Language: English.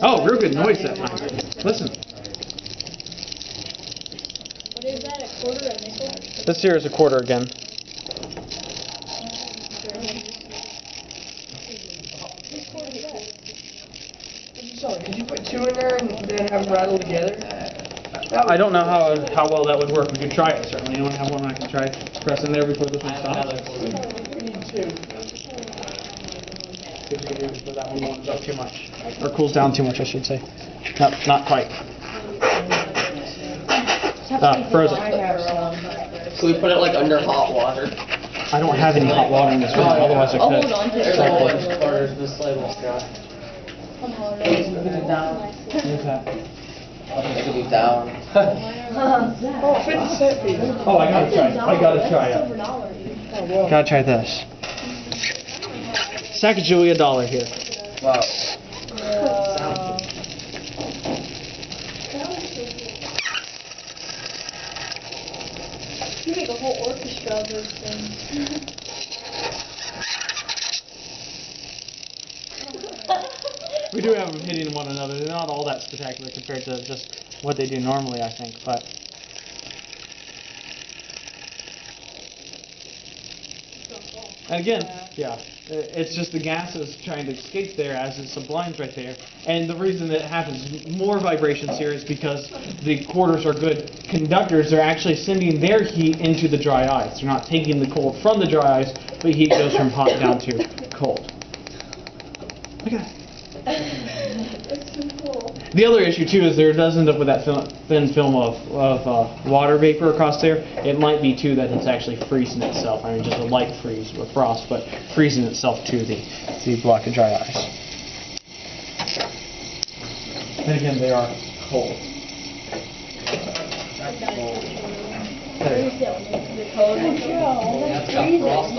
Oh, real good noise that time. Listen, What is that, a quarter, a nickel? this here is a quarter again. Sorry, could you put two in there and then have them rattle together? I don't know how how well that would work. We could try it certainly. Anyone have one I can try? Press in there before this one stops. We need two. See if we can do it that one warms up too much. Or cools down too much, I should say. Not, not quite. Ah, frozen. So we put it like under hot water. I don't have any hot water in this room, otherwise I I'll could. hold on to it. There's a whole bunch of quarters this label, Scott. I'm holding on. What's that? It could be down. Oh, 50 cent piece. Oh, I gotta try. it. I gotta try it. over a dollar, dude. Oh. Gotta try this. Dollar here. Wow. You make a whole orchestra of those things. We do have them hitting one another. They're not all that spectacular compared to just what they do normally, I think. But and again, yeah, it's just the gases trying to escape there as it sublimes right there. And the reason that it happens more vibrations here is because the quarters are good conductors. They're actually sending their heat into the dry ice. They're not taking the cold from the dry ice, but heat goes from hot down to cold. Look at that. That's so cool. The other issue too is there does end up with that film, thin film of, of uh, water vapor across there. It might be too that it's actually freezing itself. I mean, just a light freeze with frost, but freezing itself to the the block of dry ice. And again, they are cold. That's frost